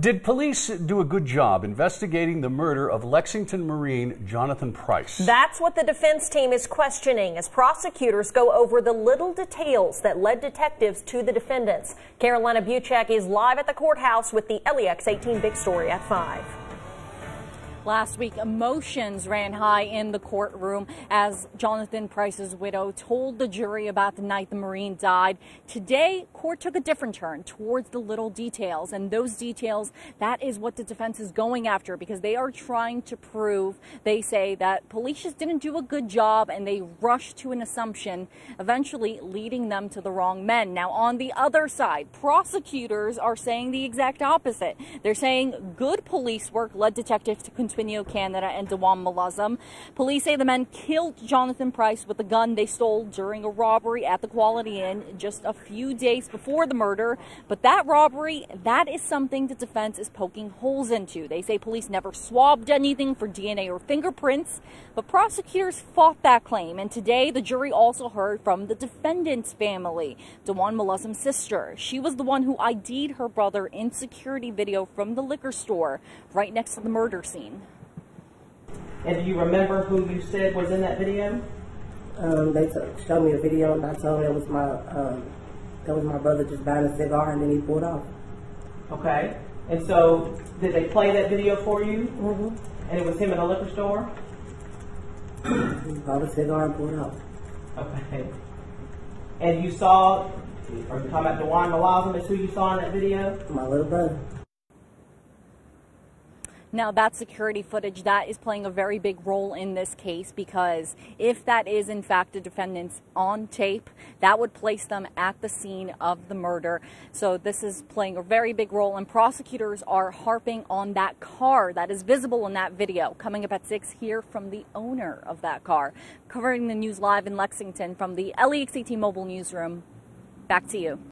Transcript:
Did police do a good job investigating the murder of Lexington Marine Jonathan Price? That's what the defense team is questioning as prosecutors go over the little details that led detectives to the defendants. Carolina Buchek is live at the courthouse with the LEX 18 Big Story at 5. Last week, emotions ran high in the courtroom as Jonathan Price's widow told the jury about the night the Marine died. Today, court took a different turn towards the little details, and those details, that is what the defense is going after because they are trying to prove, they say, that police just didn't do a good job and they rushed to an assumption, eventually leading them to the wrong men. Now, on the other side, prosecutors are saying the exact opposite. They're saying good police work led detectives to Antonio Canada and Dewan Malazam. Police say the men killed Jonathan Price with a gun they stole during a robbery at the Quality Inn just a few days before the murder. But that robbery, that is something the defense is poking holes into. They say police never swabbed anything for DNA or fingerprints, but prosecutors fought that claim. And today, the jury also heard from the defendant's family, Dewan Malazam's sister. She was the one who ID'd her brother in security video from the liquor store right next to the murder scene. And do you remember who you said was in that video? Um, they showed me a video and I told them it was my um, that was my brother just buying a cigar and then he pulled off. Okay. And so, did they play that video for you? Mm-hmm. And it was him in a liquor store? he bought a cigar and pulled off. Okay. And you saw, are you talking about Dewan Malazam is who you saw in that video? My little brother. Now, that security footage, that is playing a very big role in this case because if that is in fact the defendants on tape, that would place them at the scene of the murder. So this is playing a very big role and prosecutors are harping on that car that is visible in that video. Coming up at 6 here from the owner of that car. Covering the news live in Lexington from the LEX 18 Mobile Newsroom. Back to you.